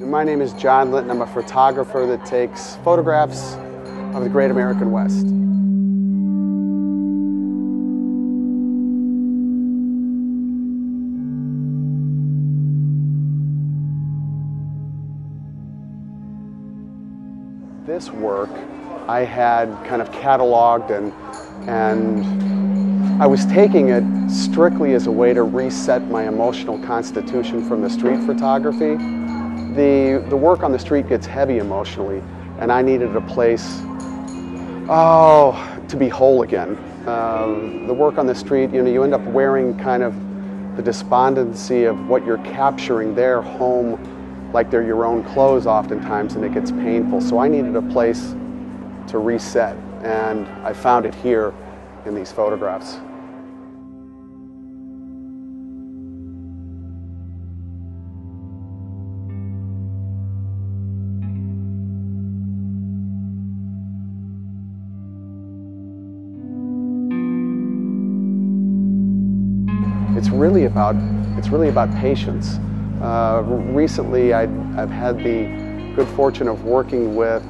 My name is Jon Linton. I'm a photographer that takes photographs of the Great American West. This work I had kind of cataloged and, and I was taking it strictly as a way to reset my emotional constitution from the street photography. The, the work on the street gets heavy emotionally and I needed a place, oh, to be whole again. Uh, the work on the street, you know, you end up wearing kind of the despondency of what you're capturing there home like they're your own clothes oftentimes and it gets painful. So I needed a place to reset and I found it here in these photographs. It's really about, it's really about patience. Uh, recently, i have had the good fortune of working with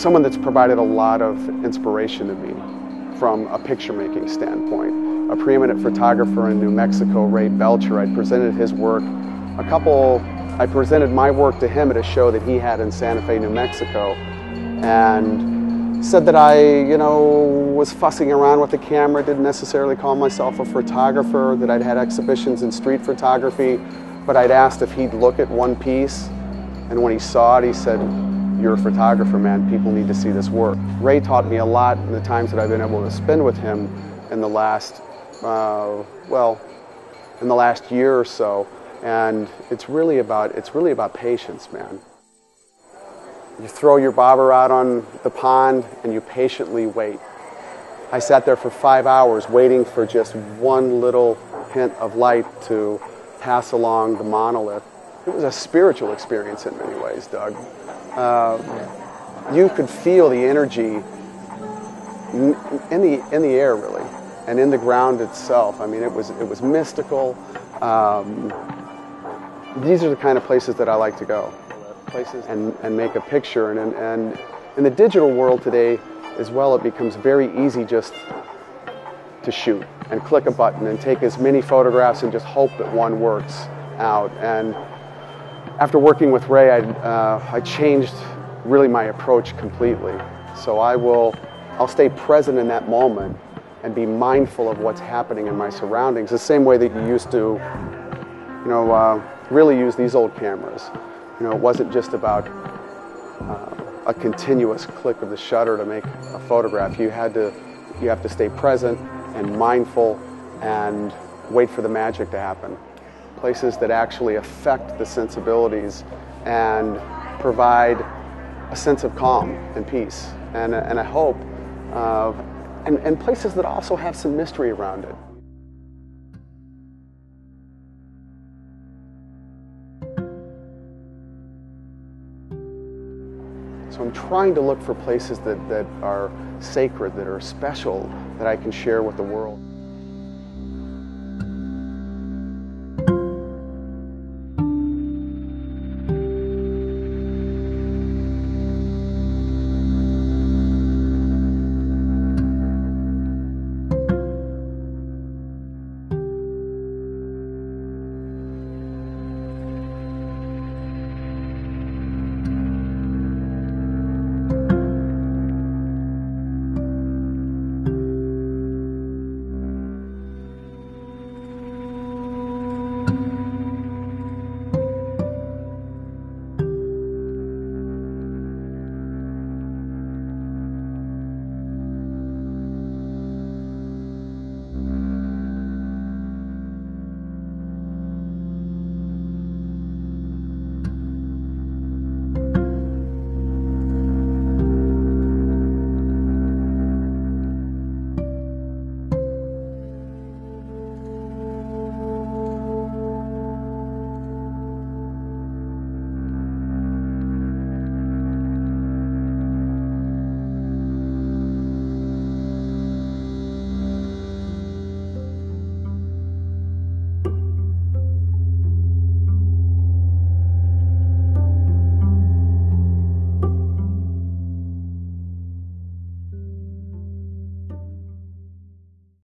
someone that's provided a lot of inspiration to me from a picture making standpoint. A preeminent photographer in New Mexico, Ray Belcher, I presented his work a couple, I presented my work to him at a show that he had in Santa Fe, New Mexico. And said that I, you know, was fussing around with the camera, didn't necessarily call myself a photographer, that I'd had exhibitions in street photography, but I'd asked if he'd look at one piece, and when he saw it, he said, you're a photographer, man, people need to see this work. Ray taught me a lot in the times that I've been able to spend with him in the last, uh, well, in the last year or so, and it's really about, it's really about patience, man. You throw your bobber out on the pond and you patiently wait. I sat there for five hours waiting for just one little hint of light to pass along the monolith. It was a spiritual experience in many ways, Doug. Uh, you could feel the energy in the, in the air, really, and in the ground itself. I mean, it was, it was mystical. Um, these are the kind of places that I like to go places and, and make a picture. And, and, and in the digital world today as well, it becomes very easy just to shoot and click a button and take as many photographs and just hope that one works out. And after working with Ray, I, uh, I changed really my approach completely. So I will, I'll stay present in that moment and be mindful of what's happening in my surroundings, the same way that you used to, you know, uh, really use these old cameras. You know, it wasn't just about uh, a continuous click of the shutter to make a photograph. You had to, you have to stay present and mindful and wait for the magic to happen. Places that actually affect the sensibilities and provide a sense of calm and peace and, and a hope, uh, and, and places that also have some mystery around it. So I'm trying to look for places that, that are sacred, that are special, that I can share with the world.